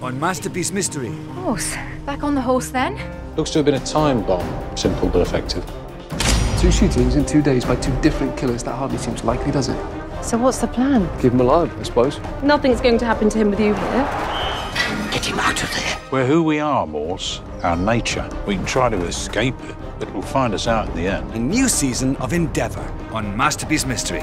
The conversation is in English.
on Masterpiece Mystery. Morse. Back on the horse then? Looks to have been a time bomb. Simple but effective. Two shootings in two days by two different killers. That hardly seems likely, does it? So what's the plan? Give him a I suppose. Nothing's going to happen to him with you here. Get him out of there. We're who we are, Morse. Our nature. We can try to escape it, but it will find us out in the end. A new season of Endeavour on Masterpiece Mystery.